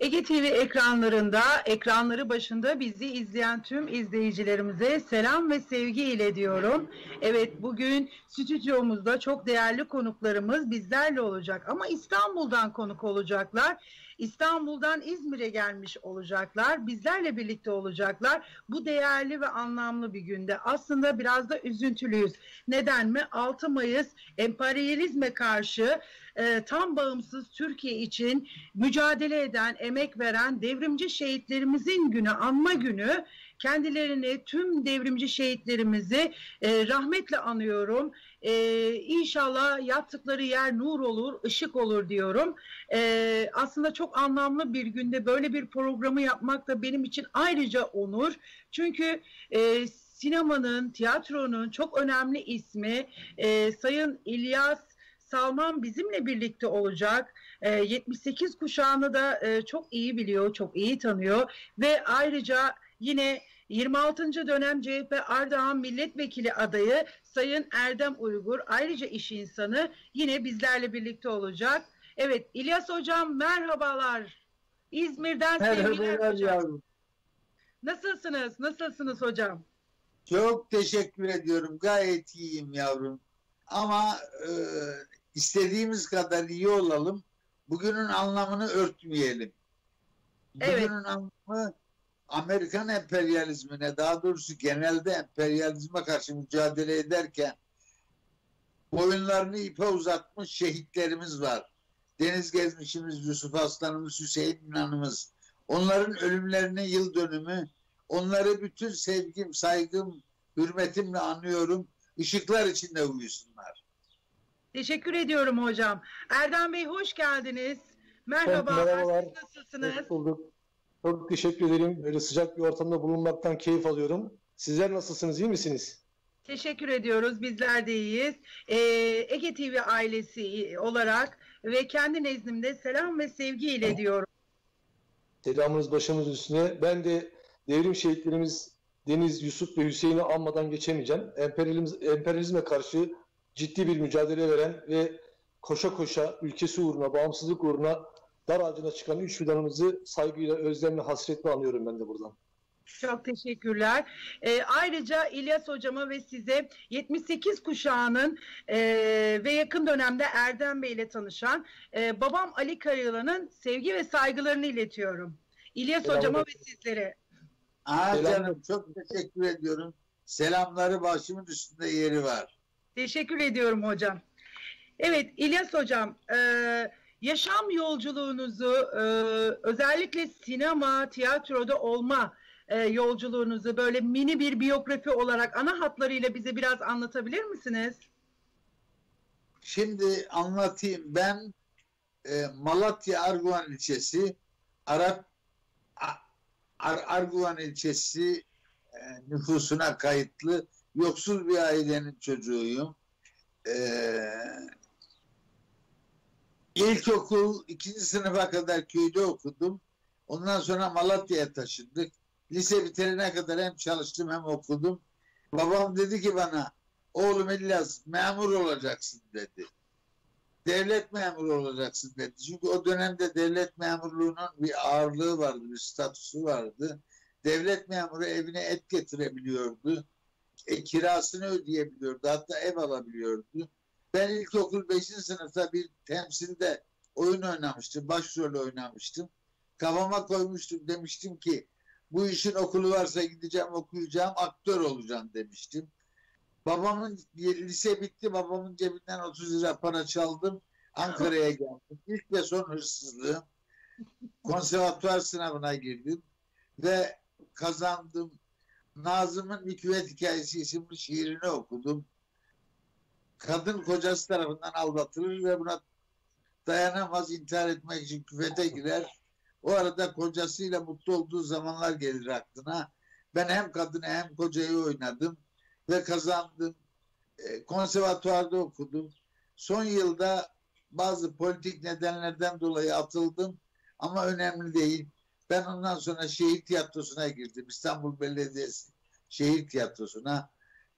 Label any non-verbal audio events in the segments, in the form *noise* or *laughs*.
Ege TV ekranlarında, ekranları başında bizi izleyen tüm izleyicilerimize selam ve sevgi ile diyorum. Evet bugün stüdyomuzda çok değerli konuklarımız bizlerle olacak ama İstanbul'dan konuk olacaklar. İstanbul'dan İzmir'e gelmiş olacaklar. Bizlerle birlikte olacaklar. Bu değerli ve anlamlı bir günde. Aslında biraz da üzüntülüyüz. Neden mi? 6 Mayıs emperyalizme karşı e, tam bağımsız Türkiye için mücadele eden, emek veren devrimci şehitlerimizin günü, anma günü. Kendilerini, tüm devrimci şehitlerimizi e, rahmetle anıyorum. E, inşallah yattıkları yer nur olur, ışık olur diyorum. E, aslında çok anlamlı bir günde böyle bir programı yapmak da benim için ayrıca onur. Çünkü e, sinemanın, tiyatronun çok önemli ismi e, Sayın İlyas Salman bizimle birlikte olacak. E, 78 kuşağını da e, çok iyi biliyor, çok iyi tanıyor ve ayrıca yine 26. dönem CHP Ardahan Milletvekili adayı Sayın Erdem Uygur ayrıca iş insanı yine bizlerle birlikte olacak. Evet İlyas Hocam merhabalar. İzmir'den sevgiler hocam. Yavrum. Nasılsınız? Nasılsınız hocam? Çok teşekkür ediyorum. Gayet iyiyim yavrum. Ama e, istediğimiz kadar iyi olalım. Bugünün anlamını örtmeyelim. Bugünün evet. anlamı Amerikan emperyalizmine daha doğrusu genelde emperyalizme karşı mücadele ederken boyunlarını ipe uzatmış şehitlerimiz var. Deniz gezmişimiz, Yusuf Aslanımız, Hüseyin İnanımız. Onların ölümlerine yıl dönümü. Onları bütün sevgim, saygım, hürmetimle anıyorum. Işıklar içinde uyusunlar. Teşekkür ediyorum hocam. Erdem Bey hoş geldiniz. Merhaba. Merhabalar. Nasılsınız? Hoş bulduk. Çok teşekkür ederim. Böyle sıcak bir ortamda bulunmaktan keyif alıyorum. Sizler nasılsınız? İyi misiniz? Teşekkür ediyoruz. Bizler de iyiyiz. Ee, Ege TV ailesi olarak ve kendi nezdimde selam ve sevgi ile diyorum. Selamınız başımız üstüne. Ben de devrim şehitlerimiz Deniz, Yusuf ve Hüseyin'i anmadan geçemeyeceğim. Emperyalizm, emperyalizme karşı ciddi bir mücadele veren ve koşa koşa ülkesi uğruna, bağımsızlık uğruna dar ağacına çıkan üç fidanımızı saygıyla, özlemle, hasretle anıyorum ben de buradan. Çok teşekkürler. E, ayrıca İlyas hocama ve size 78 kuşağının e, ve yakın dönemde Erdem Bey ile tanışan e, babam Ali Karayalan'ın sevgi ve saygılarını iletiyorum. İlyas Selam hocama ve sizlere. Aa canım çok teşekkür ediyorum. Selamları başımın üstünde yeri var. Teşekkür ediyorum hocam. Evet İlyas hocam, e, yaşam yolculuğunuzu e, özellikle sinema, tiyatroda olma e, yolculuğunuzu böyle mini bir biyografi olarak ana hatlarıyla bize biraz anlatabilir misiniz? Şimdi anlatayım. Ben e, Malatya Arguvan ilçesi Arap Ar Arguvan ilçesi e, nüfusuna kayıtlı yoksul bir ailenin çocuğuyum. Ee, ilkokul ikinci sınıfa kadar köyde okudum. Ondan sonra Malatya'ya taşındık. Lise bitirene kadar hem çalıştım hem okudum. Babam dedi ki bana oğlum İlyas memur olacaksın dedi. Devlet memuru olacaksın dedi. Çünkü o dönemde devlet memurluğunun bir ağırlığı vardı, bir statüsü vardı. Devlet memuru evine et getirebiliyordu. E, kirasını ödeyebiliyordu. Hatta ev alabiliyordu. Ben ilkokul 5. sınıfta bir temsilde oyun oynamıştım. Başrol oynamıştım. Kafama koymuştum. Demiştim ki bu işin okulu varsa gideceğim okuyacağım aktör olacağım demiştim. Babamın lise bitti babamın cebinden 30 lira para çaldım. Ankara'ya geldim. İlk ve son hırsızlığım. Konservatuvar sınavına girdim ve kazandım. Nazım'ın bir küvet hikayesi isimli şiirini okudum. Kadın kocası tarafından aldatılır ve buna dayanamaz intihar etmek için küvete girer. O arada kocasıyla mutlu olduğu zamanlar gelir aklına. Ben hem kadını hem kocayı oynadım ve kazandım. E, konservatuvarda okudum. Son yılda bazı politik nedenlerden dolayı atıldım ama önemli değil. Ben ondan sonra şehir tiyatrosuna girdim. İstanbul Belediyesi şehir tiyatrosuna.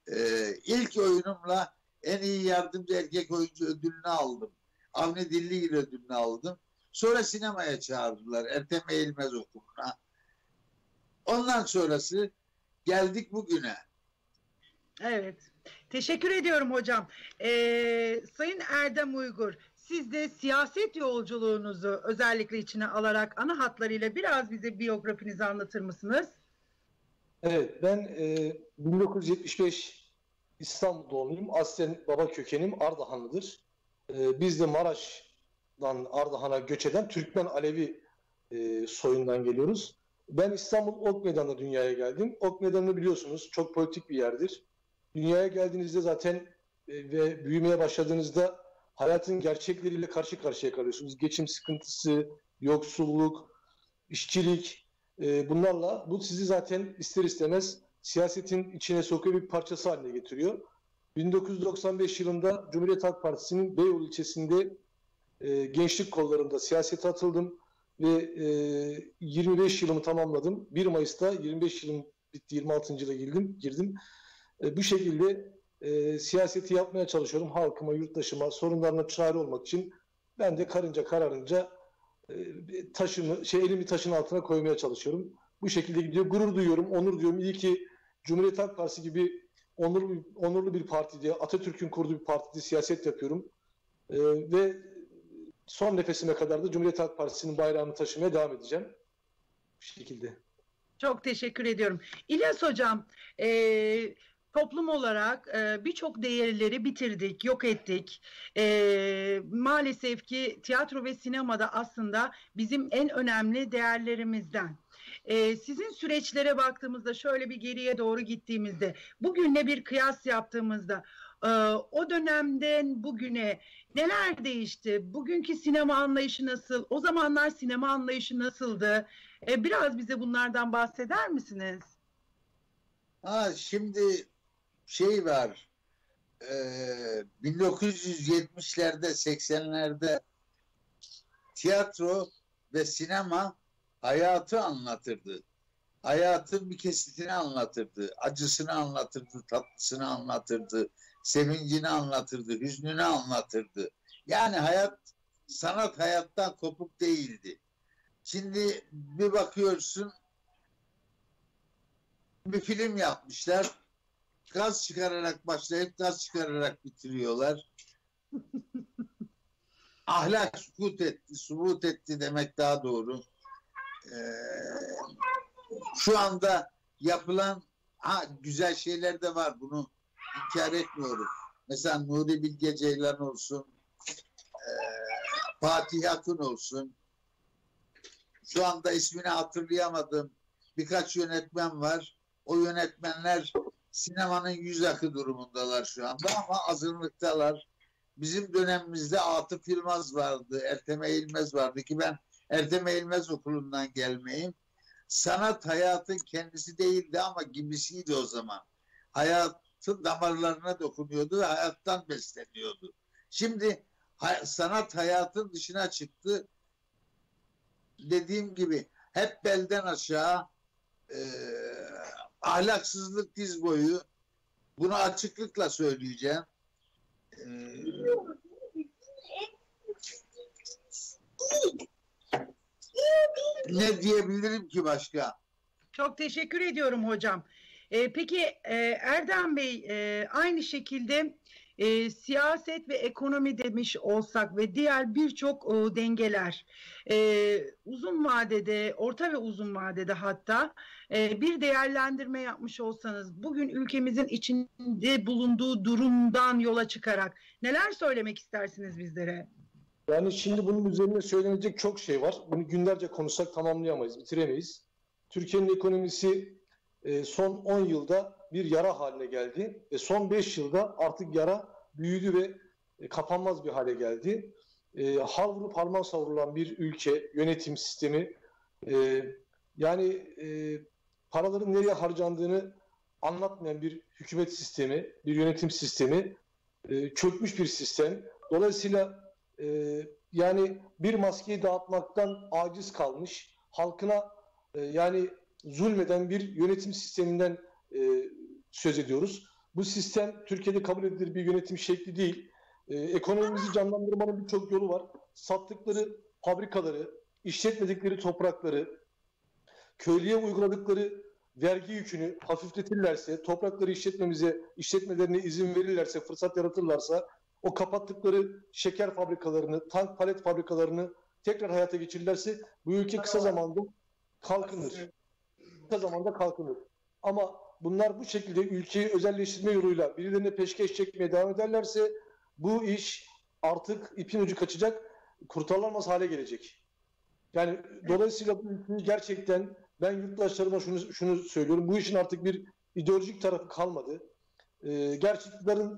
Ee, ilk oyunumla en iyi yardımcı erkek oyuncu ödülünü aldım. Avni Dilligil ödülünü aldım. Sonra sinemaya çağırdılar. Ertem Eğilmez okuluna. Ondan sonrası geldik bugüne. Evet. Teşekkür ediyorum hocam. Ee, Sayın Erdem Uygur, siz de siyaset yolculuğunuzu özellikle içine alarak ana hatlarıyla biraz bize biyografinizi anlatır mısınız? Evet, ben e, 1975 İstanbul doğumluyum. Aslen baba kökenim Ardahanlıdır. E, biz de Maraş'dan Ardahan'a göç eden Türkmen Alevi e, soyundan geliyoruz. Ben İstanbul Ok Meydanı'nda dünyaya geldim. Ok Meydanı'nı biliyorsunuz çok politik bir yerdir. Dünyaya geldiğinizde zaten e, ve büyümeye başladığınızda hayatın gerçekleriyle karşı karşıya kalıyorsunuz. Geçim sıkıntısı, yoksulluk, işçilik e, bunlarla bu sizi zaten ister istemez siyasetin içine sokuyor bir parçası haline getiriyor. 1995 yılında Cumhuriyet Halk Partisi'nin Beyoğlu ilçesinde e, gençlik kollarında siyasete atıldım ve e, 25 yılımı tamamladım. 1 Mayıs'ta 25 yılım bitti, 26. yıla girdim. girdim. E, bu şekilde e, siyaseti yapmaya çalışıyorum. Halkıma, yurttaşıma, sorunlarına çare olmak için ben de karınca kararınca e, taşımı, şey elimi taşın altına koymaya çalışıyorum. Bu şekilde gidiyor. Gurur duyuyorum, onur diyorum. İyi ki Cumhuriyet Halk Partisi gibi onurlu, onurlu bir partide, Atatürk'ün kurduğu bir partide siyaset yapıyorum. E, ve son nefesime kadar da Cumhuriyet Halk Partisi'nin bayrağını taşımaya devam edeceğim. Bu şekilde. Çok teşekkür ediyorum. İlyas Hocam, e, toplum olarak e, birçok değerleri bitirdik, yok ettik. E, maalesef ki tiyatro ve sinemada aslında bizim en önemli değerlerimizden. E, sizin süreçlere baktığımızda şöyle bir geriye doğru gittiğimizde bugünle bir kıyas yaptığımızda e, o dönemden bugüne neler değişti? Bugünkü sinema anlayışı nasıl? O zamanlar sinema anlayışı nasıldı? E, biraz bize bunlardan bahseder misiniz? Ha, şimdi şey var e, 1970'lerde 80'lerde tiyatro ve sinema hayatı anlatırdı. Hayatın bir kesitini anlatırdı. Acısını anlatırdı, tatlısını anlatırdı, sevincini anlatırdı, hüznünü anlatırdı. Yani hayat sanat hayattan kopuk değildi. Şimdi bir bakıyorsun bir film yapmışlar. Gaz çıkararak başlayıp gaz çıkararak bitiriyorlar. *laughs* Ahlak sukut etti, subut etti demek daha doğru. Ee, şu anda yapılan ha, güzel şeyler de var. Bunu inkar etmiyorum. Mesela Nuri Bilge Ceylan olsun, e, Fatih Akın olsun. Şu anda ismini hatırlayamadığım birkaç yönetmen var. O yönetmenler sinemanın yüz akı durumundalar şu anda ama azınlıktalar. Bizim dönemimizde Atıf Yılmaz vardı, Ertem Eğilmez vardı ki ben Ertem Eğilmez okulundan gelmeyim. Sanat hayatın kendisi değildi ama gibisiydi o zaman. Hayatın damarlarına dokunuyordu ve hayattan besleniyordu. Şimdi sanat hayatın dışına çıktı. Dediğim gibi hep belden aşağı e, ahlaksızlık diz boyu. Bunu açıklıkla söyleyeceğim. E, ne diyebilirim ki başka? Çok teşekkür ediyorum hocam. Ee, peki e, Erdem Bey e, aynı şekilde e, siyaset ve ekonomi demiş olsak ve diğer birçok e, dengeler e, uzun vadede, orta ve uzun vadede hatta e, bir değerlendirme yapmış olsanız bugün ülkemizin içinde bulunduğu durumdan yola çıkarak neler söylemek istersiniz bizlere? Yani şimdi bunun üzerine söylenecek çok şey var. Bunu günlerce konuşsak tamamlayamayız, bitiremeyiz. Türkiye'nin ekonomisi e, son 10 yılda bir yara haline geldi ve son 5 yılda artık yara büyüdü ve e, kapanmaz bir hale geldi. E, hal vurup harman savrulan bir ülke, yönetim sistemi e, yani e, paraların nereye harcandığını anlatmayan bir hükümet sistemi, bir yönetim sistemi, e, çökmüş bir sistem. Dolayısıyla e, yani bir maskeyi dağıtmaktan aciz kalmış, halkına e, yani zulmeden bir yönetim sisteminden e, söz ediyoruz. Bu sistem Türkiye'de kabul edilir bir yönetim şekli değil. E, ekonomimizi canlandırmanın birçok yolu var. Sattıkları fabrikaları, işletmedikleri toprakları, köylüye uyguladıkları vergi yükünü hafifletirlerse, toprakları işletmemize, işletmelerine izin verirlerse, fırsat yaratırlarsa, o kapattıkları şeker fabrikalarını, tank palet fabrikalarını tekrar hayata geçirirlerse bu ülke kısa zamanda kalkınır. Kısa zamanda kalkınır. Ama bunlar bu şekilde ülkeyi özelleştirme yoluyla birilerine peşkeş çekmeye devam ederlerse bu iş artık ipin ucu kaçacak, kurtarılamaz hale gelecek. Yani dolayısıyla bu ülkeyi gerçekten ben yurttaşlarıma şunu, şunu söylüyorum. Bu işin artık bir ideolojik tarafı kalmadı. Ee, gerçi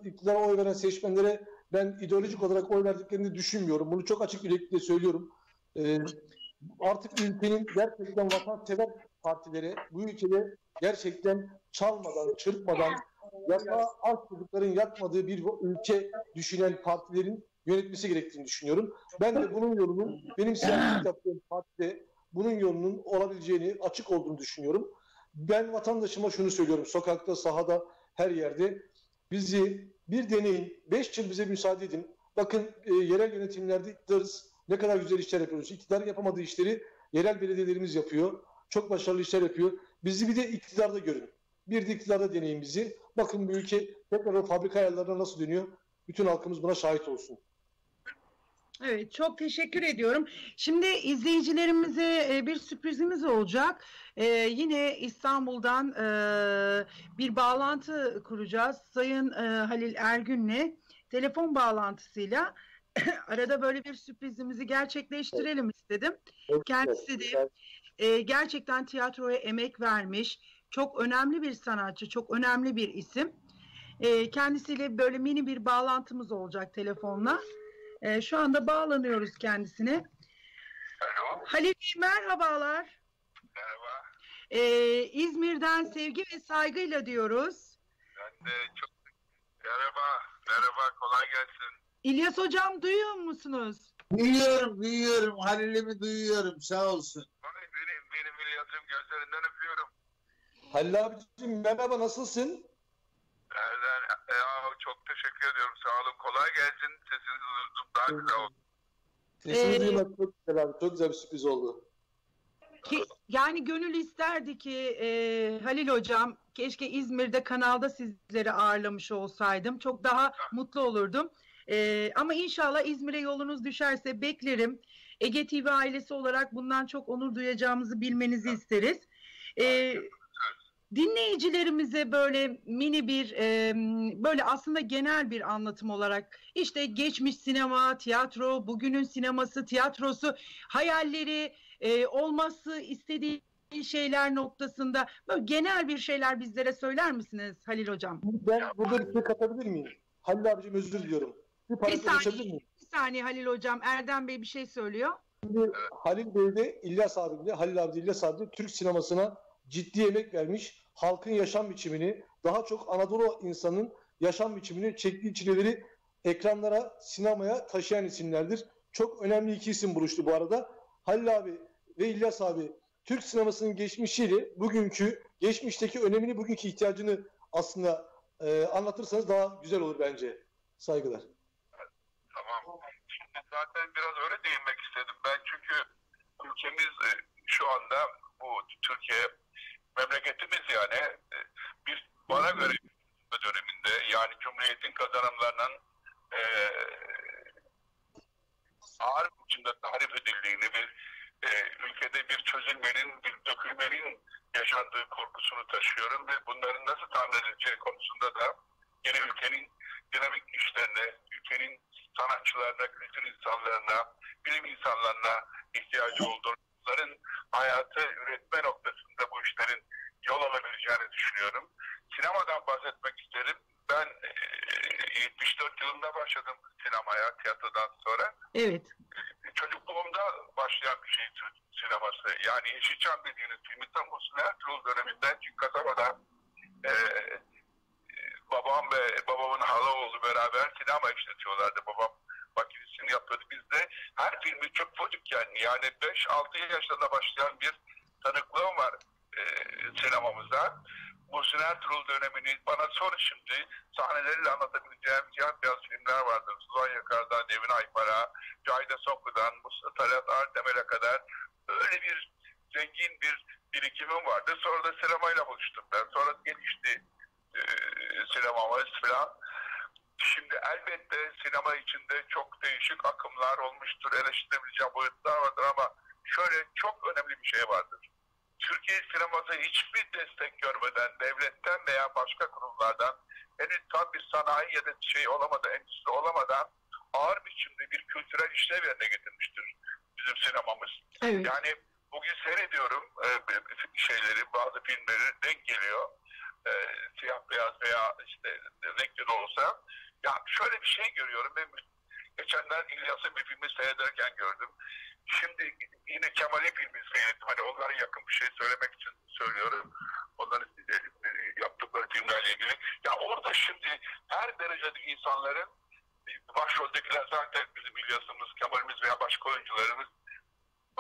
iktidara oy veren seçmenlere ben ideolojik olarak oy verdiklerini düşünmüyorum. Bunu çok açık yüreklilikle söylüyorum. Ee, artık ülkenin gerçekten vatansever partileri bu ülkede gerçekten çalmadan, çırpmadan, yatağa aç çocukların yatmadığı bir ülke düşünen partilerin yönetmesi gerektiğini düşünüyorum. Ben de bunun yolunun benim siyaset *clears throat* yaptığım partide bunun yolunun olabileceğini, açık olduğunu düşünüyorum. Ben vatandaşıma şunu söylüyorum. Sokakta, sahada, her yerde bizi bir deneyin. Beş yıl bize müsaade edin. Bakın e, yerel yönetimlerde iktidarız. Ne kadar güzel işler yapıyoruz. İktidar yapamadığı işleri yerel belediyelerimiz yapıyor. Çok başarılı işler yapıyor. Bizi bir de iktidarda görün. Bir de iktidarda deneyin bizi. Bakın bu ülke tekrar o fabrika ayarlarına nasıl dönüyor. Bütün halkımız buna şahit olsun. Evet, çok teşekkür ediyorum. Şimdi izleyicilerimize e, bir sürprizimiz olacak. Ee, yine İstanbul'dan e, bir bağlantı kuracağız. Sayın e, Halil Ergün'le telefon bağlantısıyla *clears throat* arada böyle bir sürprizimizi gerçekleştirelim istedim. Kendisi de e, gerçekten tiyatroya emek vermiş. Çok önemli bir sanatçı, çok önemli bir isim. E, kendisiyle böyle mini bir bağlantımız olacak telefonla. E, şu anda bağlanıyoruz kendisine. Alo. Halil Bey merhabalar. Merhaba. E, İzmir'den sevgi ve saygıyla diyoruz. Ben de çok merhaba. Merhaba. Kolay gelsin. İlyas Hocam duyuyor musunuz? Duyuyorum, duyuyorum. Halil'imi duyuyorum. Sağ olsun. Ay, benim benim İlyas'ım gözlerinden öpüyorum. Halil abicim merhaba nasılsın? Nereden? Ya, çok teşekkür ediyorum. Sağ olun. Kolay gelsin. Sesinizi duydum. Daha güzel oldu. Sesini Ee, duymak çok güzel abi. Çok güzel bir sürpriz oldu. Ki, yani gönül isterdi ki e, Halil Hocam keşke İzmir'de kanalda sizleri ağırlamış olsaydım. Çok daha mutlu olurdum. E, ama inşallah İzmir'e yolunuz düşerse beklerim. Ege TV ailesi olarak bundan çok onur duyacağımızı bilmenizi isteriz. E, dinleyicilerimize böyle mini bir e, böyle aslında genel bir anlatım olarak işte geçmiş sinema, tiyatro, bugünün sineması, tiyatrosu, hayalleri, e, olması istediği şeyler noktasında böyle genel bir şeyler bizlere söyler misiniz Halil Hocam? Ben burada bir şey katabilir miyim? Halil abicim özür diliyorum. Bir Bir saniye, bir saniye Halil Hocam. Erdem Bey bir şey söylüyor. Şimdi Halil Bey de İlyas abi de Halil abi de İlyas abi de Türk sinemasına ciddi emek vermiş. Halkın yaşam biçimini, daha çok Anadolu insanının yaşam biçimini, çektiği çileleri ekranlara, sinemaya taşıyan isimlerdir. Çok önemli iki isim buluştu bu arada. Halil abi ve İlyas abi Türk sinemasının geçmişiyle bugünkü, geçmişteki önemini, bugünkü ihtiyacını aslında e, anlatırsanız daha güzel olur bence. Saygılar. Tamam. Şimdi zaten biraz öyle değinmek istedim ben çünkü ülkemiz e, şu anda bu Türkiye memleketimiz yani e, bir bana göre döneminde yani Cumhuriyet'in kazanımlarının e, ağır biçimde tahrip edildiğini bir e, ülkede bir çözülmenin, bir dökülmenin yaşandığı korkusunu taşıyorum ve bunların nasıl tahmin edileceği konusunda da yine ülkenin dinamik işlerine, ülkenin sanatçılarına, kültür insanlarına, bilim insanlarına ihtiyacı olduğunların hayatı üretme noktasında bu işlerin yol alabileceğini düşünüyorum. Sinemadan bahsetmek isterim. Ben e, 74 yılında başladım sinemaya, tiyatrodan sonra. Evet. Çocukluğumda başlayan bir şey sineması. Yani Yeşilçam dediğiniz film İstanbul Sinema döneminden çünkü kasabada e, babam ve babamın hala oğlu beraber sinema işletiyorlardı. Babam makinesini yapıyordu. Biz de her filmi çok çocukken yani 5-6 yaşlarında başlayan bir tanıklığım var e, sinemamıza. Muhsin Ertuğrul dönemini bana sor şimdi sahneleriyle anlatabileceğim siyah beyaz filmler vardır. Suzan Yakar'dan, Devin Aypar'a, Cahide Soku'dan, Mustafa Talat Ardemel'e kadar öyle bir zengin bir birikimim vardı. Sonra da sinemayla buluştum ben. Sonra gelişti e, sinemamız falan. Şimdi elbette sinema içinde çok değişik akımlar olmuştur, eleştirebileceğim boyutlar vardır ama şöyle çok önemli bir şey vardır. Türkiye sineması hiçbir destek görmeden, devletten veya başka kurumlardan henüz tam bir sanayi ya da şey olamadı, endüstri olamadan ağır biçimde bir kültürel işlev yerine getirmiştir bizim sinemamız. Evet. Yani bugün seyrediyorum e, şeyleri, bazı filmleri denk geliyor. E, siyah beyaz veya işte renkli de olsa. Ya şöyle bir şey görüyorum. Ben geçenler İlyas'ın bir filmi seyrederken gördüm. Şimdi yine Kemal'in filmi seyrettim. Hani onlara yakın bir şey söylemek için söylüyorum. Onların e, yaptıkları filmlerle ilgili. Ya orada şimdi her derecede insanların başroldekiler zaten bizim İlyas'ımız, Kemal'imiz veya başka oyuncularımız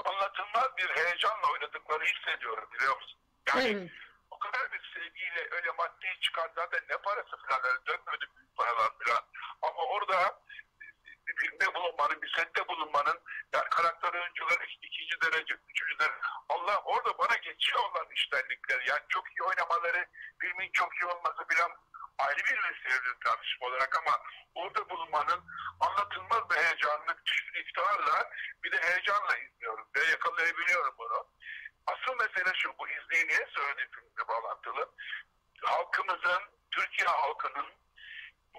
anlatılmaz bir heyecanla oynadıkları hissediyorum biliyor musun? Yani Evet. o kadar bir sevgiyle öyle maddi çıkar zaten ne parası falan öyle dönmedi büyük paralar falan. Ama orada bir filmde bulunmanın, bir sette bulunmanın yani karakter oyuncuları ikinci derece, üçüncü derece Allah orada bana geçiyor olan iştenlikleri yani çok iyi oynamaları, filmin çok iyi olması falan ayrı bir meseledir tartışma olarak ama orada bulunmanın anlatılmaz bir heyecanlı iftiharla bir de heyecanla izliyorum ve yakalayabiliyorum bunu. Asıl mesele şu, bu izleyi niye söylediğim filmle bağlantılı? Halkımızın, Türkiye halkının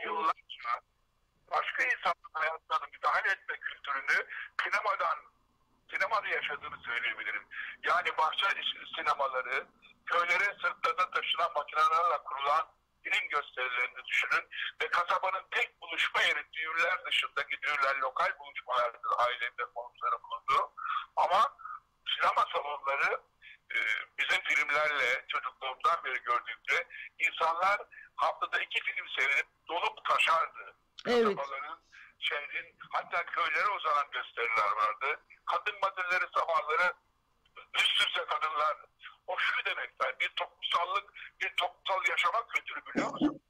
yıllarca başka insanların hayatlarına müdahale etme kültürünü sinemadan, sinemada yaşadığını söyleyebilirim. Yani bahçe sinemaları, köylerin sırtlarına taşınan makinelerle kurulan film gösterilerini düşünün ve kasabanın tek buluşma yeri düğünler dışındaki düğünler lokal buluşmalardır ailemde konukları bulundu. Ama sinema salonları e, bizim filmlerle çocukluğumdan beri gördüğümde insanlar haftada iki film seyredip dolup taşardı. Evet. Kasabaların, şehrin hatta köylere uzanan gösteriler vardı. Kadın maddeleri sabahları üst üste kadınlar o şu demek ben bir toplumsallık bir toplumsal yaşama kültürü biliyor musun?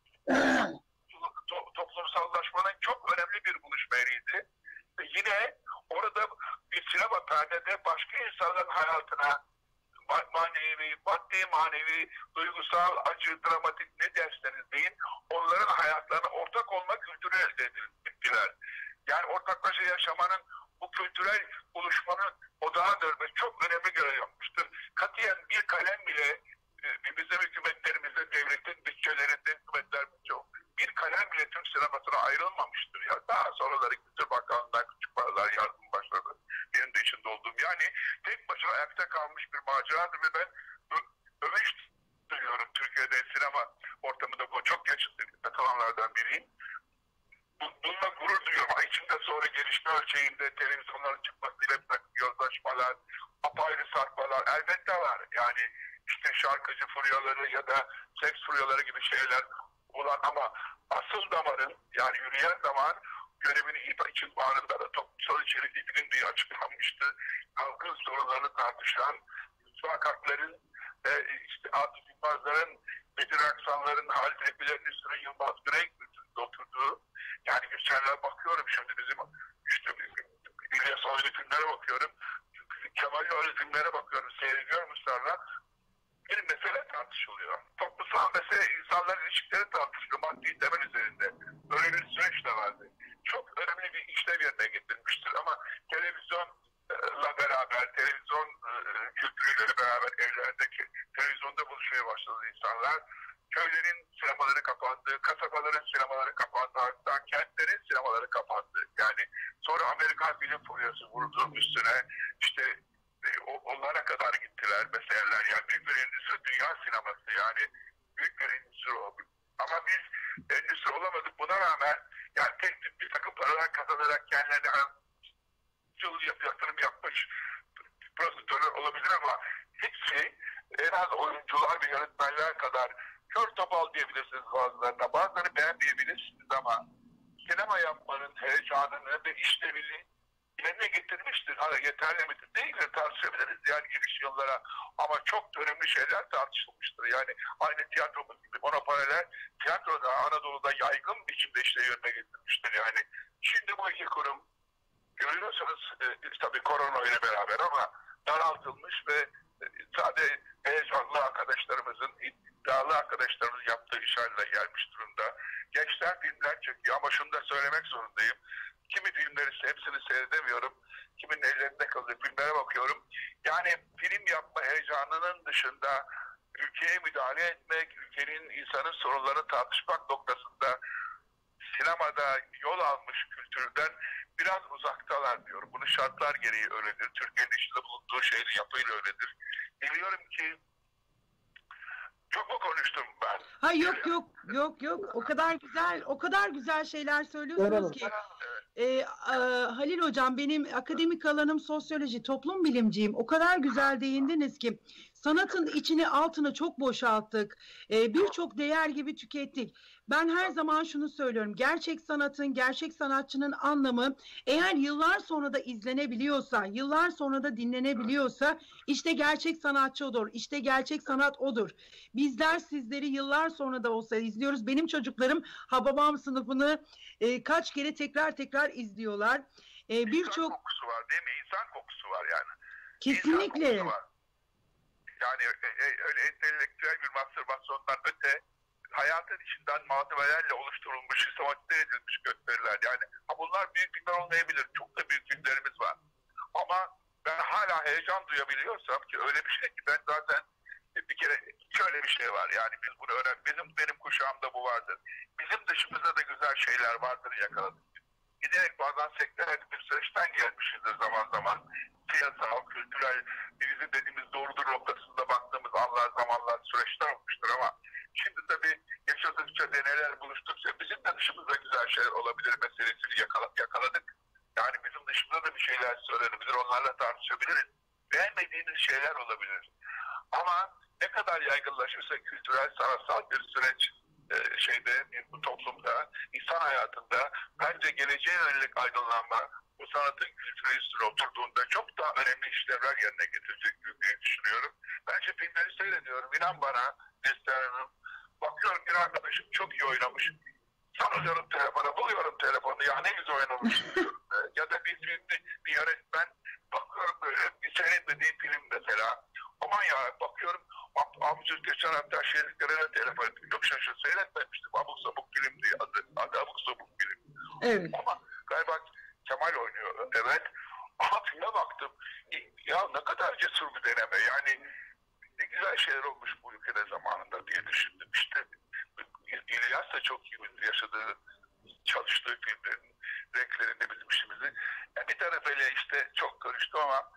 To- toplumsallaşmanın çok önemli bir buluşma yeriydi. Ve yine orada bir sinema perdede başka insanların hayatına ma- manevi, maddi manevi, duygusal, acı, dramatik ne derseniz deyin onların hayatlarına ortak olma kültürü elde ettiler. Yani ortaklaşa yaşamanın bu kültürel buluşmanın odağa dönmesi çok önemli görev yapmıştır. Katiyen bir kalem bile e, bizim hükümetlerimizde, devletin bütçelerinde, hükümetler bütçe bir kalem bile Türk sinemasına ayrılmamıştır. Ya. Daha sonraları Kültür Bakanlığı'ndan küçük paralar yardım başladı. Benim de içinde olduğum. Yani tek başına ayakta kalmış bir maceradır ve ben ö- övünç duyuyorum Türkiye'de sinema ortamında bu çok geç katılanlardan biriyim. Bu- Bununla gurur duyuyorum. Ama içinde sonra gelişme ölçeğinde televizyonların çıkmasıyla bir takım yozlaşmalar, apayrı sarkmalar elbette var. Yani işte şarkıcı furyaları ya da seks furyaları gibi şeyler olan ama asıl damarın yani yürüyen damar görevini iyi için bağrında da toplumsal içerikli film diye açıklanmıştı. Halkın sorunlarını tartışan, müstahak hakların, e, işte Atıf Yılmazların, Bedir Aksanların, Halit Efiler'in üstüne Yılmaz Güney oturduğu yani geçenler bakıyorum şimdi bizim işte İlyas Oylu filmlere bakıyorum. Kemal Oylu filmlere bakıyorum. Seyrediyorum ısrarla. Bir mesele tartışılıyor. Toplumsal mesele insanların ilişkileri tartışılıyor. Maddi temel üzerinde. Böyle bir süreç de vardı. Çok önemli bir işlev yerine getirmiştir ama televizyonla beraber, televizyon e, kültürüyle beraber evlerdeki televizyonda buluşmaya başladı insanlar. Köylerin sinemaları kapandı, kasabaların sinemaları kapandı, hatta kentlerin sinemaları kapandı. Yani sonra Amerikan film furyası vurdu üstüne. İşte e, onlara kadar gittiler meseleler. Yani büyük bir endüstri dünya sineması yani büyük bir endüstri oldu. Ama biz endüstri olamadık. Buna rağmen yani tek tük bir takım paralar kazanarak kendilerine yatırım yapmış prodüktörler olabilir ama hepsi en az oyuncular ve yönetmenler kadar kör topal diyebilirsiniz bazılarına. Bazıları beğenmeyebilirsiniz ama sinema yapmanın heyecanını ve işlevini yerine getirmiştir. ha, yeterli midir değil mi tartışabiliriz yani giriş yıllara ama çok önemli şeyler tartışılmıştır. Yani aynı tiyatromuz gibi monopareler tiyatroda Anadolu'da yaygın biçimde işte yerine getirmiştir. Yani şimdi bu iki kurum görüyorsunuz e, tabii korona ile beraber ama daraltılmış ve e, sadece heyecanlı arkadaşlarımızın iddialı arkadaşlarımızın yaptığı iş haline gelmiş durumda. Gençler filmler çekiyor ama şunu da söylemek zorundayım. Kimi filmleri hepsini seyredemiyorum. Kimin ellerinde kalıyor filmlere bakıyorum. Yani film yapma heyecanının dışında ülkeye müdahale etmek, ülkenin insanın sorunlarını tartışmak noktasında sinemada yol almış kültürden biraz uzaktalar diyorum. Bunun şartlar gereği öyledir. Türkiye'nin içinde bulunduğu şehrin yapıyla öyledir. Biliyorum ki çok mu konuştum ben? Ha yok yok yok yok. O kadar güzel, o kadar güzel şeyler söylüyorsunuz ki. Ee, e, Halil hocam benim akademik alanım sosyoloji, toplum bilimciyim. O kadar güzel değindiniz ki sanatın içini altını çok boşalttık. Ee, Birçok değer gibi tükettik. Ben her zaman şunu söylüyorum. Gerçek sanatın, gerçek sanatçının anlamı eğer yıllar sonra da izlenebiliyorsa, yıllar sonra da dinlenebiliyorsa işte gerçek sanatçı odur. İşte gerçek sanat odur. Bizler sizleri yıllar sonra da olsa izliyoruz. Benim çocuklarım Hababam sınıfını e, kaç kere tekrar tekrar izliyorlar. E, İnsan Birçok kokusu var değil mi? İnsan kokusu var yani. İnsan kesinlikle kokusu var. Yani e, e, öyle entelektüel bir mastürbasyondan öte hayatın içinden malzemelerle oluşturulmuş, sistematize edilmiş gösteriler. Yani ha bunlar büyük filmler olmayabilir. Çok da büyük filmlerimiz var. Ama ben hala heyecan duyabiliyorsam ki öyle bir şey ki ben zaten e, bir kere şöyle bir şey var. Yani biz bunu öğren bizim benim kuşağımda bu vardır. Bizim dışımızda da güzel şeyler vardır yakaladık. Giderek bazen sektörel bir süreçten gelmişizdir zaman zaman. Siyasal, kültürel, bizim dediğimiz doğrudur noktasında baktığımız anlar, zamanlar, süreçler olmuştur ama şimdi tabii yaşadıkça, deneler buluştukça bizim de dışımızda güzel şeyler olabilir meselesini yakala, yakaladık. Yani bizim dışımızda da bir şeyler söylenebilir, onlarla tartışabiliriz. Beğenmediğimiz şeyler olabilir. Ama ne kadar yaygınlaşırsa kültürel, sanatsal bir süreç e, şeyde bu toplumda, insan hayatında bence geleceğe yönelik aydınlanma bu sanatın kültürel üstüne oturduğunda çok daha önemli işlevler yerine getirecek diye düşünüyorum. Bence filmleri seyrediyorum. İnan bana Hanım. Bakıyorum bir arkadaşım çok iyi oynamış. Sanıyorum telefona, buluyorum telefonu. Ya ne güzel oynamış diyorum. *laughs* Ya da bir filmde bir yönetmen bakıyorum böyle bir seyretmediğim film mesela. Aman ya bakıyorum Ab- amca geçen hafta şehirlere telefon ettim. Yok şaşır seyretmemiştim. Abuk sabuk film diye adı. Adı abuk sabuk film. evet. Ama galiba Kemal oynuyor. Evet. Ama baktım. Ya ne kadar cesur bir deneme. Yani ne güzel şeyler olmuş bu ülkede zamanında diye düşündüm. İşte İlyas da çok iyi yaşadığı, çalıştığı filmlerin renklerinde bizim işimizi. Yani bir tarafıyla işte çok karıştı ama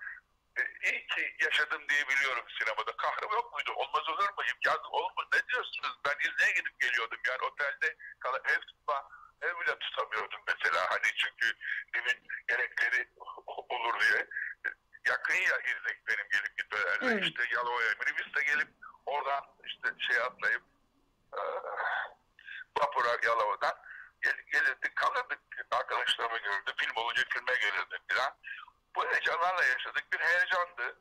e, iyi ki yaşadım diye biliyorum sinemada. Kahrım yok muydu? Olmaz olur muyum? Ya olur mu? Ne diyorsunuz? Ben izleye gidip geliyordum. Yani otelde kala ev tutma, ev bile tutamıyordum mesela. Hani çünkü evin gerekleri olur diye. Yakın ya İznik benim gelip gitmelerle. Evet. İşte Yalova'ya minibüsle gelip oradan işte şey atlayıp e, vapura Yalova'dan gel, gelirdik kalırdık arkadaşlarımı görürdüm. Film olunca filme gelirdim falan. Bu heyecanlarla yaşadık. Bir heyecandı.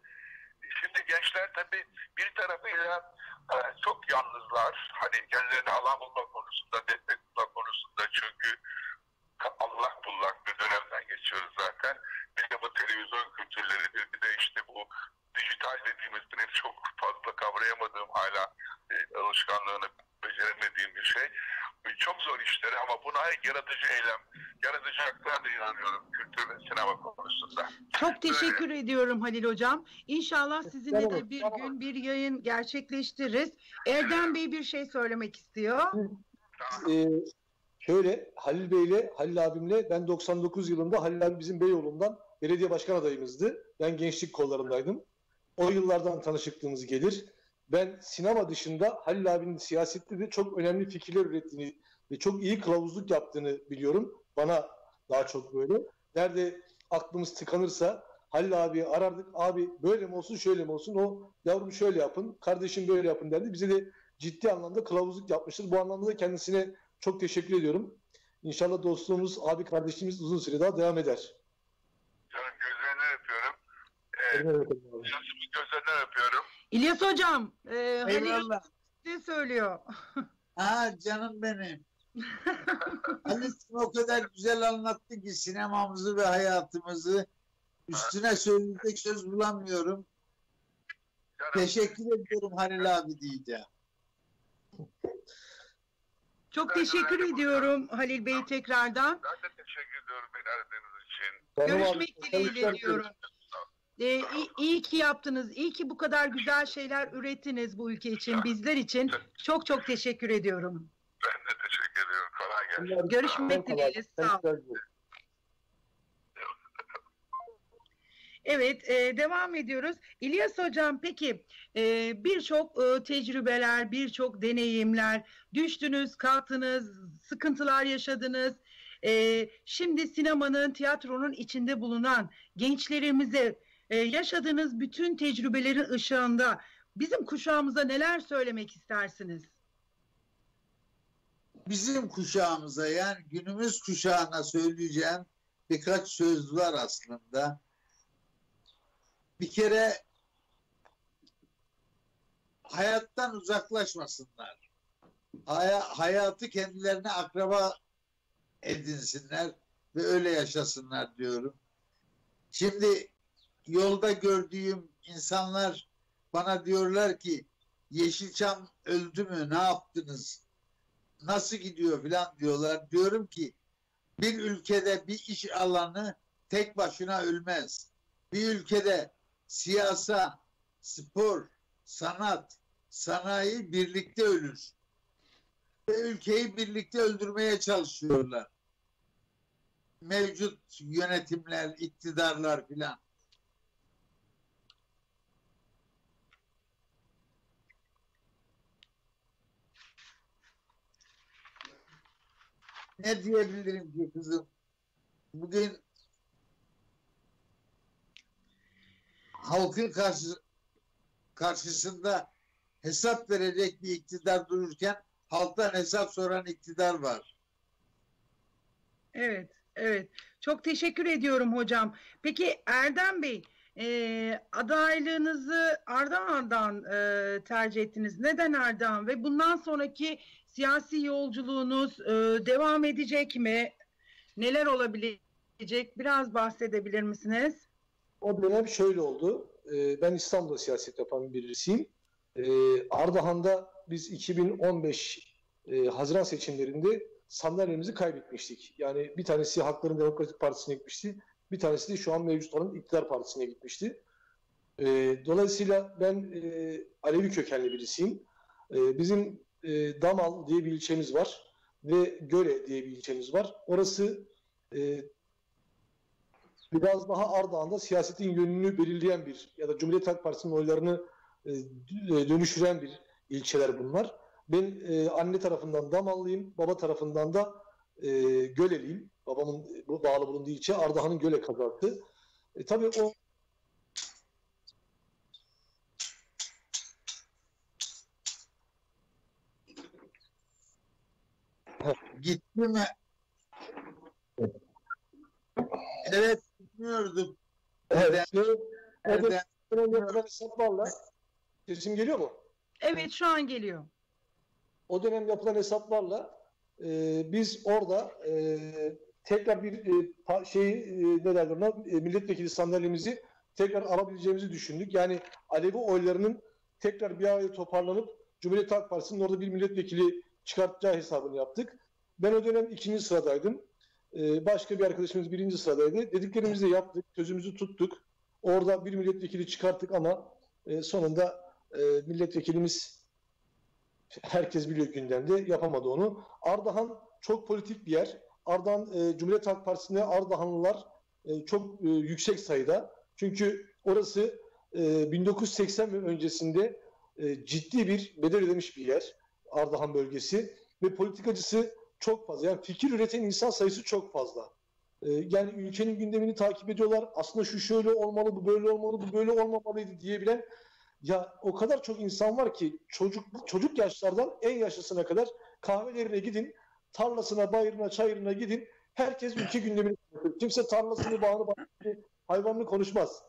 Şimdi gençler tabii bir tarafıyla e, çok yalnızlar. Hani kendilerine alan bulma konusunda, destek bulma konusunda çünkü Allah bullak bir dönemden geçiyoruz zaten. Bir de bu televizyon kültürleridir. Bir de işte bu dijital dediğimiz benim çok fazla kavrayamadığım hala e, alışkanlığını beceremediğim bir şey. E, Çok zor işleri ama buna yaratıcı eylem, yaratacaklarına inanıyorum kültür ve sinema konusunda. Çok teşekkür ediyorum Halil Hocam. İnşallah sizinle de bir tamam. gün bir yayın gerçekleştiririz. Erdem Bey bir şey söylemek istiyor. Ee, şöyle Halil Bey'le, Halil abimle ben 99 yılında Halil abi bizim Beyoğlu'ndan belediye başkan adayımızdı. Ben gençlik kollarındaydım. O yıllardan tanışıklığımız gelir. Ben sinema dışında Halil abinin siyasette de çok önemli fikirler ürettiğini ve çok iyi kılavuzluk yaptığını biliyorum. Bana daha çok böyle. Nerede aklımız tıkanırsa Halil abi arardık. Abi böyle mi olsun şöyle mi olsun? O yavrum şöyle yapın, kardeşim böyle yapın derdi. Bize de ciddi anlamda kılavuzluk yapmıştır. Bu anlamda da kendisine çok teşekkür ediyorum. İnşallah dostluğumuz, abi kardeşliğimiz uzun süre daha devam eder. Canım gözlerine ellerinden öpüyorum. Ee. Yusuf'un gözlerinden öpüyorum. İlyas hocam, e, Halil size söylüyor. Ha canım benim. *laughs* Halit'im o kadar güzel anlattı ki sinemamızı ve hayatımızı. Üstüne söyleyecek söz bulamıyorum. Canım, Teşekkür ediyorum Halil abi diyeceğim. Çok Ben teşekkür ediyorum Halil Bey tekrardan. ben de teşekkür ediyorum beni aradığınız için. Tamam Görüşmek dileğiyle diyorum. Ee, iyi, iyi ki yaptınız. İyi ki bu kadar güzel şeyler ürettiniz bu ülke için, bizler için. Çok çok teşekkür ediyorum. Ben de teşekkür Görüşmek Tamam, dileğiyle. Sağ olun. Evet, e, devam ediyoruz. İlyas Hocam, peki e, birçok e, tecrübeler, birçok deneyimler, düştünüz, kalktınız, sıkıntılar yaşadınız. E, şimdi sinemanın, tiyatronun içinde bulunan gençlerimize e, yaşadığınız bütün tecrübelerin ışığında bizim kuşağımıza neler söylemek istersiniz? Bizim kuşağımıza yani günümüz kuşağına söyleyeceğim birkaç söz var aslında. Bir kere hayattan uzaklaşmasınlar. Haya- hayatı kendilerine akraba edinsinler ve öyle yaşasınlar diyorum. Şimdi yolda gördüğüm insanlar bana diyorlar ki Yeşilçam öldü mü ne yaptınız? Nasıl gidiyor filan diyorlar. Diyorum ki bir ülkede bir iş alanı tek başına ölmez. Bir ülkede siyasa, spor, sanat, sanayi birlikte ölür. Ve ülkeyi birlikte öldürmeye çalışıyorlar. Mevcut yönetimler, iktidarlar filan. Ne diyebilirim ki kızım? Bugün halkın karşı, karşısında hesap verecek bir iktidar dururken halktan hesap soran iktidar var. Evet, evet. Çok teşekkür ediyorum hocam. Peki Erdem Bey, e, adaylığınızı Ardahan'dan e, tercih ettiniz. Neden Ardahan? Ve bundan sonraki siyasi yolculuğunuz e, devam edecek mi? Neler olabilecek? Biraz bahsedebilir misiniz? O dönem şöyle oldu. Ee, ben İstanbul'da siyaset yapan birisiyim. Ee, Ardahan'da biz 2015 e, Haziran seçimlerinde sandalyemizi kaybetmiştik. Yani bir tanesi Hakların Demokratik Partisi'ne gitmişti. Bir tanesi de şu an mevcut olan İktidar Partisi'ne gitmişti. Ee, dolayısıyla ben e, Alevi kökenli birisiyim. Ee, bizim e, Damal diye bir ilçemiz var ve Göle diye bir ilçemiz var. Orası e, biraz daha Ardahan'da siyasetin yönünü belirleyen bir ya da Cumhuriyet Halk Partisi'nin oylarını e, dönüştüren bir ilçeler bunlar. Ben e, anne tarafından Damallıyım, baba tarafından da e, Göleliyim. Babamın bu bağlı bulunduğu ilçe Ardahan'ın Göle kazası. E, tabii o Gitti mi? Evet, gitmiyordum. evet, o Erdem, dönem yapılan hesaplarla sesim geliyor mu? Evet, şu an geliyor. o dönem yapılan hesaplarla e, biz orada e, tekrar bir e, pa- şey e, ne derler ona e, milletvekili sandalyemizi tekrar alabileceğimizi düşündük. Yani Alevi oylarının tekrar bir araya toparlanıp Cumhuriyet Halk Partisi'nin orada bir milletvekili çıkartacağı hesabını yaptık. Ben o dönem ikinci sıradaydım. E, başka bir arkadaşımız birinci sıradaydı. Dediklerimizi de yaptık, sözümüzü tuttuk. Orada bir milletvekili çıkarttık ama e, sonunda e, milletvekilimiz herkes biliyor gündemde yapamadı onu. Ardahan çok politik bir yer. Ardahan e, Cumhuriyet Halk Partisi'nde Ardahanlılar e, çok yüksek sayıda. Çünkü orası e, 1980 ve öncesinde ciddi bir bedel ödemiş bir yer. Ardahan bölgesi ve politikacısı çok fazla. Yani fikir üreten insan sayısı çok fazla. E, yani ülkenin gündemini takip ediyorlar. Aslında şu şöyle olmalı, bu böyle olmalı, bu böyle olmamalıydı diyebilen ya o kadar çok insan var ki çocuk çocuk yaşlardan en yaşlısına kadar kahvelerine gidin, tarlasına, bayırına, çayırına gidin. Herkes ülke gündemini konuşuyor. Kimse tarlasını, bağını, bahçesini hayvanını konuşmaz.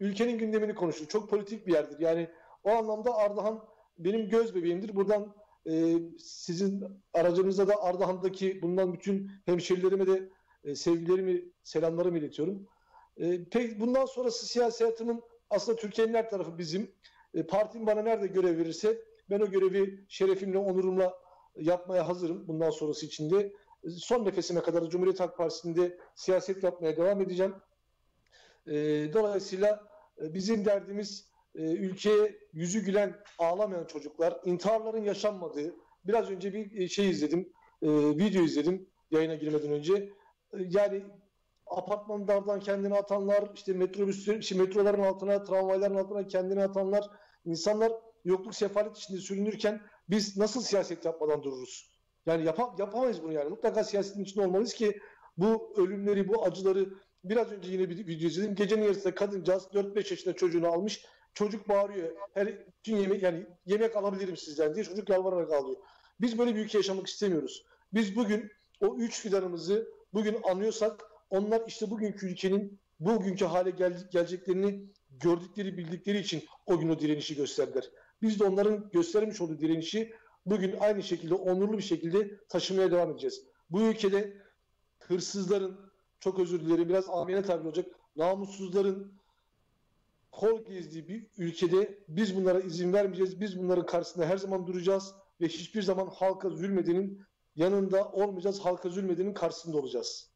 Ülkenin gündemini konuşur. Çok politik bir yerdir. Yani o anlamda Ardahan benim göz bebeğimdir. Buradan e, sizin aracınızda da Ardahan'daki bundan bütün hemşerilerime de e, sevgilerimi, selamlarımı iletiyorum. E, pek bundan sonrası siyasi hayatımın aslında Türkiye'nin her tarafı bizim. E, partim bana nerede görev verirse ben o görevi şerefimle, onurumla yapmaya hazırım bundan sonrası içinde. E, son nefesime kadar Cumhuriyet Halk Partisi'nde siyaset yapmaya devam edeceğim. E, dolayısıyla e, bizim derdimiz e, ülkeye yüzü gülen, ağlamayan çocuklar, intiharların yaşanmadığı, biraz önce bir şey izledim, e, video izledim yayına girmeden önce. E, yani apartmanlardan kendini atanlar, işte metrobüsler, işte metroların altına, tramvayların altına kendini atanlar, insanlar yokluk sefalet içinde sürünürken biz nasıl siyaset yapmadan dururuz? Yani yap yapamayız bunu yani. Mutlaka siyasetin içinde olmalıyız ki bu ölümleri, bu acıları biraz önce yine bir video izledim. Gecenin yarısında kadıncağız 4-5 yaşında çocuğunu almış. Çocuk bağırıyor. Her gün yemek yani yemek alabilirim sizden diye çocuk yalvararak ağlıyor. Biz böyle bir ülke yaşamak istemiyoruz. Biz bugün o üç fidanımızı bugün anıyorsak onlar işte bugünkü ülkenin bugünkü hale gel geleceklerini gördükleri, bildikleri için o gün o direnişi gösterdiler. Biz de onların göstermiş olduğu direnişi bugün aynı şekilde onurlu bir şekilde taşımaya devam edeceğiz. Bu ülkede hırsızların, çok özür dilerim biraz amiyane tabir olacak, namussuzların kol gezdiği bir ülkede biz bunlara izin vermeyeceğiz. Biz bunların karşısında her zaman duracağız ve hiçbir zaman halka zulmedenin yanında olmayacağız. Halka zulmedenin karşısında olacağız.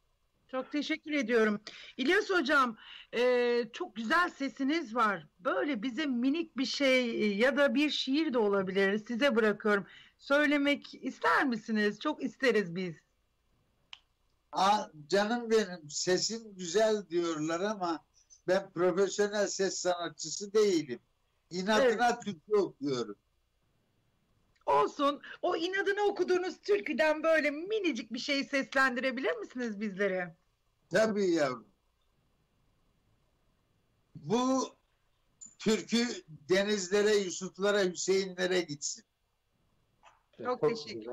Çok teşekkür ediyorum. İlyas Hocam e, çok güzel sesiniz var. Böyle bize minik bir şey ya da bir şiir de olabilir. Size bırakıyorum. Söylemek ister misiniz? Çok isteriz biz. Aa, canım benim sesin güzel diyorlar ama ben profesyonel ses sanatçısı değilim. İnadına evet. türkü okuyorum. Olsun. O inadına okuduğunuz türküden böyle minicik bir şey seslendirebilir misiniz bizlere? Tabii yavrum. Bu türkü denizlere, Yusuflara, Hüseyinlere gitsin. Çok teşekkür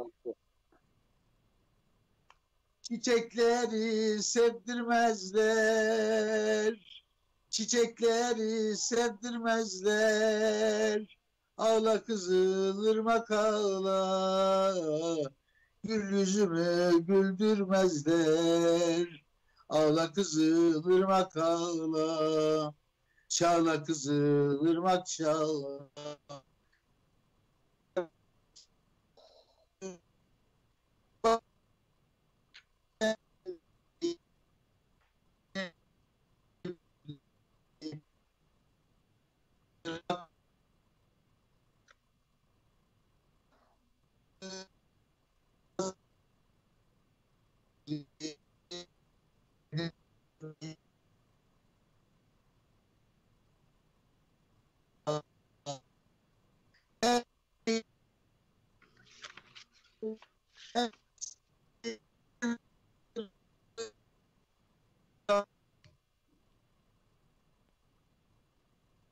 Çiçekleri sevdirmezler, çiçekleri sevdirmezler. Ağla kızıl ırmak ağla, gül yüzümü güldürmezler. Ağla kızıl ırmak ağla, çağla kızıl ırmak çağla.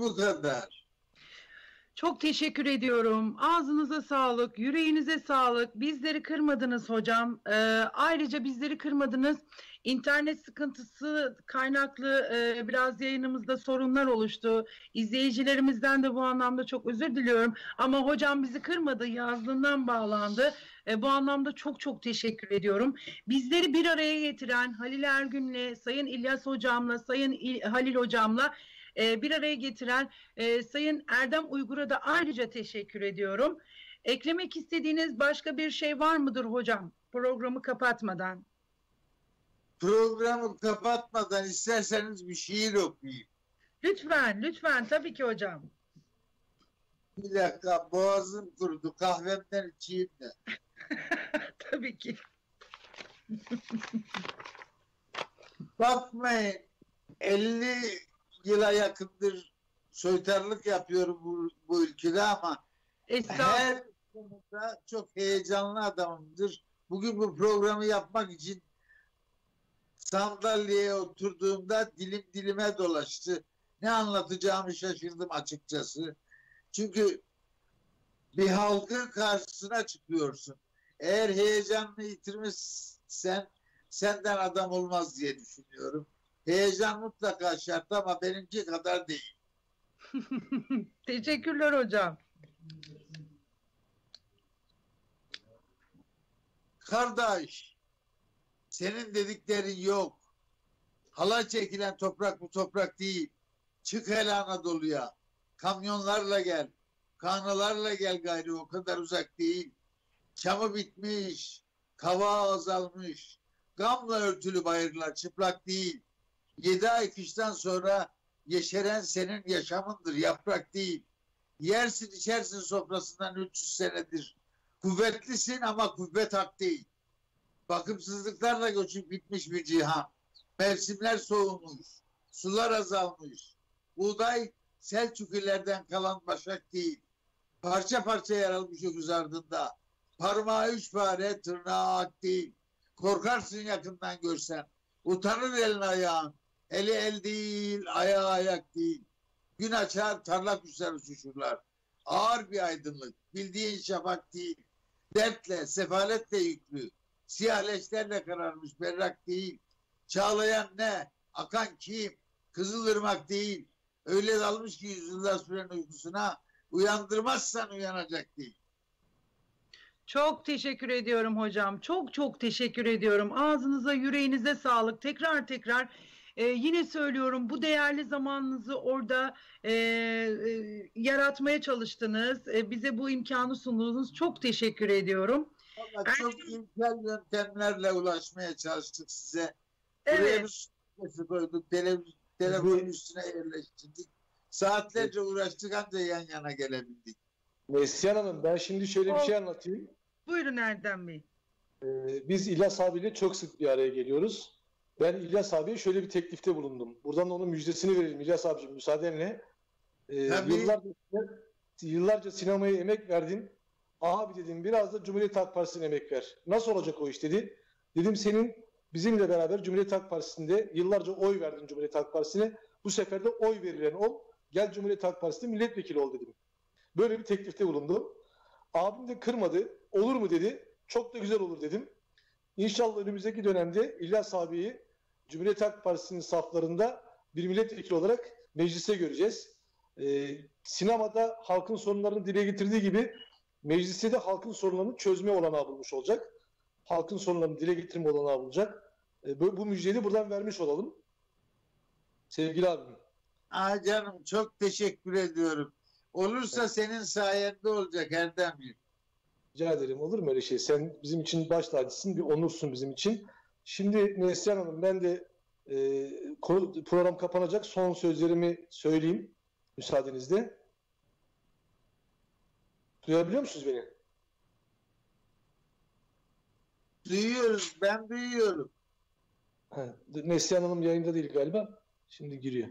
bu kadar. Çok teşekkür ediyorum. Ağzınıza sağlık, yüreğinize sağlık. Bizleri kırmadınız hocam. Ee, ayrıca bizleri kırmadınız. İnternet sıkıntısı kaynaklı e, biraz yayınımızda sorunlar oluştu. İzleyicilerimizden de bu anlamda çok özür diliyorum. Ama hocam bizi kırmadı, yazdığından bağlandı. E, bu anlamda çok çok teşekkür ediyorum. Bizleri bir araya getiren Halil Ergün'le, Sayın İlyas Hocam'la, Sayın İl Halil Hocam'la e, bir araya getiren e, Sayın Erdem Uygur'a da ayrıca teşekkür ediyorum. Eklemek istediğiniz başka bir şey var mıdır hocam programı kapatmadan? Programı kapatmadan isterseniz bir şiir okuyayım. Lütfen, lütfen tabii ki hocam. Bir dakika boğazım kurudu kahvemden içeyim de. *laughs* tabii ki. Bakmayın 50 yıla yakındır soytarılık yapıyorum bu, bu ülkede ama her konuda çok heyecanlı adamımdır. Bugün bu programı yapmak için sandalyeye oturduğumda dilim dilime dolaştı. Ne anlatacağımı şaşırdım açıkçası. Çünkü bir halkın karşısına çıkıyorsun. Eğer heyecanını yitirmişsen senden adam olmaz diye düşünüyorum. Heyecan mutlaka şart ama benimki kadar değil. *laughs* Teşekkürler hocam. Kardeş, senin dediklerin yok. Hala çekilen toprak bu toprak değil. Çık hele Anadolu'ya. Kamyonlarla gel. Kanalarla gel gayri o kadar uzak değil. Çamı bitmiş. Kava azalmış. Gamla örtülü bayırlar çıplak değil. Yedi ay kıştan sonra yeşeren senin yaşamındır yaprak değil. Yersin içersin sofrasından 300 senedir. Kuvvetlisin ama kuvvet hak değil. Bakımsızlıklarla göçüp bitmiş bir cihan. Mevsimler soğumuş. Sular azalmış. Buğday Selçuklilerden kalan başak değil. Parça parça yaralmış öküz ardında. Parmağı üç fare, tırnağı ak değil. Korkarsın yakından görsen. Utanır elin ayağın. Eli el değil, ayağı ayak değil. Gün açar, tarla kuşları uçuşurlar. Ağır bir aydınlık, bildiğin şafak değil. Dertle, sefaletle yüklü. Siyah leşlerle kararmış berrak değil. Çağlayan ne? Akan kim? Kızılırmak değil. Öyle dalmış ki yüzyıllar süren uykusuna uyandırmazsan uyanacak değil. Çok teşekkür ediyorum hocam. Çok çok teşekkür ediyorum. Ağzınıza, yüreğinize sağlık. Tekrar tekrar e, yine söylüyorum bu değerli zamanınızı orada e, e, yaratmaya çalıştınız. E, bize bu imkanı sundunuz. Çok teşekkür ediyorum. Ama çok ilkel yöntemlerle ulaşmaya çalıştık size. Buraya Evet. süresi koyduk. Televiz telefonun üstüne yerleştirdik. Saatlerce uğraştık ancak yan yana gelebildik. Neslihan Hanım ben şimdi şöyle bir şey anlatayım. Buyurun Erdem Bey. Ee, biz İlyas abiyle çok sık bir araya geliyoruz. Ben İlyas abiye şöyle bir teklifte bulundum. Buradan da onun müjdesini verelim İlyas abicim müsaadenle. Ee, yıllarca, yıllarca sinemaya emek verdin. Abi dedim biraz da Cumhuriyet Halk Partisi'ne emek ver. Nasıl olacak o iş dedi. Dedim senin bizimle beraber Cumhuriyet Halk Partisi'nde yıllarca oy verdin Cumhuriyet Halk Partisi'ne. Bu sefer de oy verilen ol. Gel Cumhuriyet Halk Partisi'nde milletvekili ol dedim. Böyle bir teklifte bulundum. Abim de kırmadı. Olur mu dedi. Çok da güzel olur dedim. İnşallah önümüzdeki dönemde İlyas abiyi Cumhuriyet Halk Partisi'nin saflarında bir milletvekili olarak meclise göreceğiz. Ee, sinemada halkın sorunlarını dile getirdiği gibi mecliste de halkın sorunlarını çözme olanağı bulmuş olacak. Halkın sorunlarını dile getirme olanağı bulacak. Ee, bu, bu müjdeyi buradan vermiş olalım. Sevgili abim. Aa canım çok teşekkür ediyorum. Olursa senin sayende olacak Erdem Bey. Rica ederim. Olur mu öyle şey? Sen bizim için baş tacısın, bir onursun bizim için. Şimdi Neslihan Hanım ben de e, program kapanacak. Son sözlerimi söyleyeyim müsaadenizle. Duyabiliyor musunuz beni? Duyuyoruz ben duyuyorum. Ha, Neslihan Hanım yayında değil galiba. Şimdi giriyor.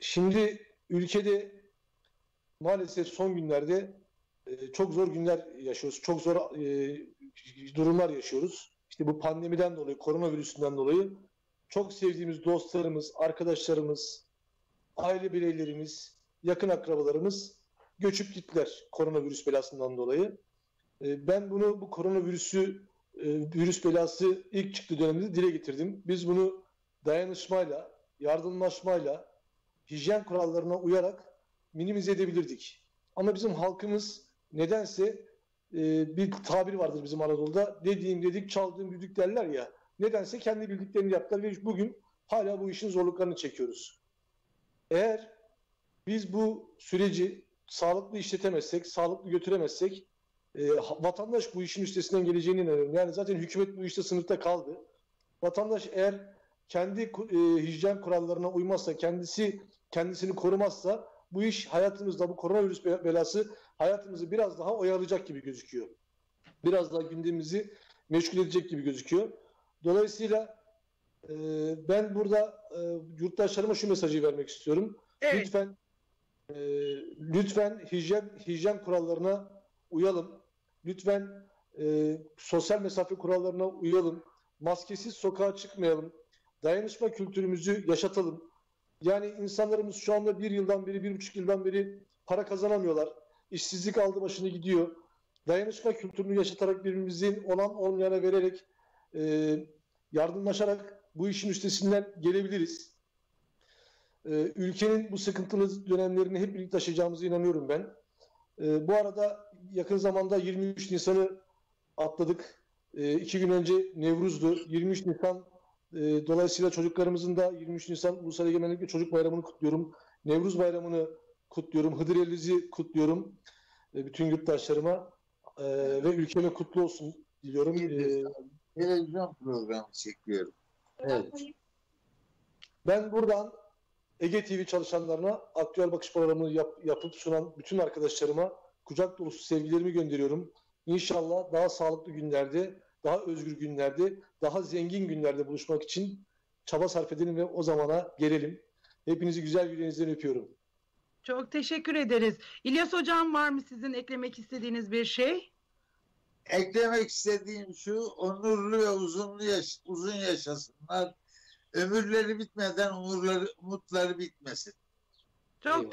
Şimdi ülkede maalesef son günlerde e, çok zor günler yaşıyoruz. Çok zor e, durumlar yaşıyoruz. İşte bu pandemiden dolayı, koronavirüsünden dolayı çok sevdiğimiz dostlarımız, arkadaşlarımız, aile bireylerimiz, yakın akrabalarımız göçüp gittiler koronavirüs belasından dolayı. E, Ben bunu bu koronavirüsü e, virüs belası ilk çıktığı dönemde dile getirdim. Biz bunu dayanışmayla, yardımlaşmayla, hijyen kurallarına uyarak minimize edebilirdik. Ama bizim halkımız nedense e, bir tabir vardır bizim Anadolu'da. Dediğim dedik, çaldığım düdük derler ya. Nedense kendi bildiklerini yaptılar ve bugün hala bu işin zorluklarını çekiyoruz. Eğer biz bu süreci sağlıklı işletemezsek, sağlıklı götüremezsek e, vatandaş bu işin üstesinden geleceğine inanıyorum. Yani zaten hükümet bu işte sınıfta kaldı. Vatandaş eğer kendi e, hijyen kurallarına uymazsa, kendisi kendisini korumazsa bu iş hayatımızda bu koronavirüs be- belası hayatımızı biraz daha oyalayacak gibi gözüküyor. biraz daha gündemimizi meşgul edecek gibi gözüküyor. Dolayısıyla e, ben burada e, yurttaşlarıma şu mesajı vermek istiyorum. Evet. Lütfen e, lütfen hijyen hijyen kurallarına uyalım. Lütfen e, sosyal mesafe kurallarına uyalım. Maskesiz sokağa çıkmayalım. Dayanışma kültürümüzü yaşatalım. Yani insanlarımız şu anda bir yıldan beri, bir buçuk yıldan beri para kazanamıyorlar. İşsizlik aldı başını gidiyor. Dayanışma kültürünü yaşatarak birbirimizin olan olmayana vererek e, yardımlaşarak bu işin üstesinden gelebiliriz. E, ülkenin bu sıkıntılı dönemlerini hep birlikte taşıyacağımıza inanıyorum ben. E, bu arada yakın zamanda 23 Nisan'ı atladık. E, iki gün önce Nevruz'du. 23 Nisan e, dolayısıyla çocuklarımızın da 23 Nisan Ulusal Egemenlik ve Çocuk Bayramı'nı kutluyorum. Nevruz Bayramı'nı kutluyorum. Hıdır Elliz'i kutluyorum. E, bütün yurttaşlarıma e, ve ülkeme kutlu olsun diliyorum. E, Televizyon programı çekiyorum. Evet. Ben buradan Ege TV çalışanlarına aktüel bakış programını yap- yapıp sunan bütün arkadaşlarıma kucak dolusu sevgilerimi gönderiyorum. İnşallah daha sağlıklı günlerde, daha özgür günlerde, daha zengin günlerde buluşmak için çaba sarf edelim ve o zamana gelelim. Hepinizi güzel yüreğinizden öpüyorum. Çok teşekkür ederiz. İlyas Hocam var mı sizin eklemek istediğiniz bir şey? Eklemek istediğim şu, onurlu ve uzunlu yaş uzun yaşasınlar. Ömürleri bitmeden umurları, umutları bitmesin. Çok Eyvallah.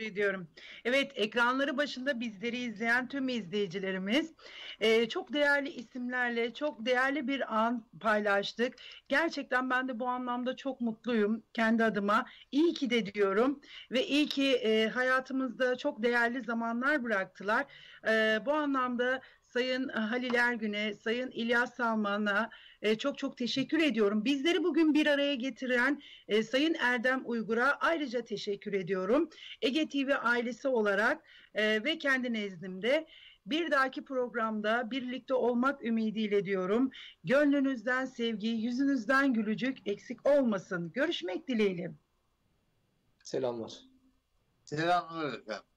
Teşekkür ediyorum. Evet, ekranları başında bizleri izleyen tüm izleyicilerimiz e, çok değerli isimlerle çok değerli bir an paylaştık. Gerçekten ben de bu anlamda çok mutluyum kendi adıma. İyi ki de diyorum ve iyi ki e, hayatımızda çok değerli zamanlar bıraktılar. E, bu anlamda Sayın Halil Ergün'e, Sayın İlyas Salman'a e, çok çok teşekkür ediyorum. Bizleri bugün bir araya getiren e, Sayın Erdem Uygur'a ayrıca teşekkür ediyorum. Ege TV ailesi olarak e, ve kendi nezdimde bir dahaki programda birlikte olmak ümidiyle diyorum. Gönlünüzden sevgi, yüzünüzden gülücük eksik olmasın. Görüşmek dileğiyle. Selamlar. Selamlar efendim.